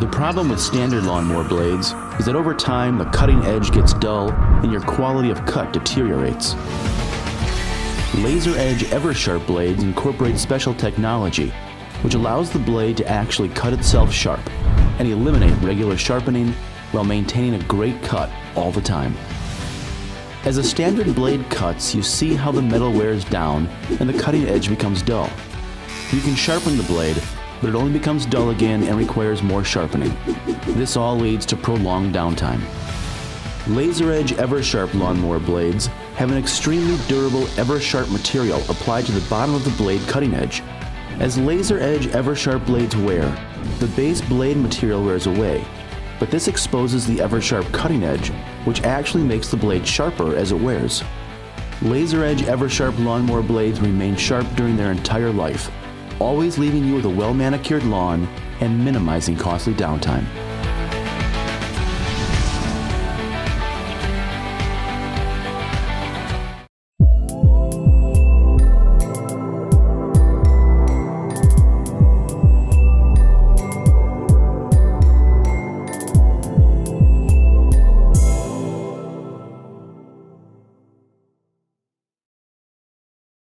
The problem with standard lawnmower blades is that over time the cutting edge gets dull and your quality of cut deteriorates. LaserEdge Eversharp blades incorporate special technology which allows the blade to actually cut itself sharp and eliminate regular sharpening while maintaining a great cut all the time. As a standard blade cuts, you see how the metal wears down and the cutting edge becomes dull. You can sharpen the blade, but it only becomes dull again and requires more sharpening. This all leads to prolonged downtime. LaserEdge Eversharp lawnmower blades have an extremely durable Eversharp material applied to the bottom of the blade cutting edge. As LaserEdge Eversharp blades wear, the base blade material wears away, but this exposes the Eversharp cutting edge, which actually makes the blade sharper as it wears. LaserEdge Eversharp lawnmower blades remain sharp during their entire life, always leaving you with a well manicured lawn and minimizing costly downtime.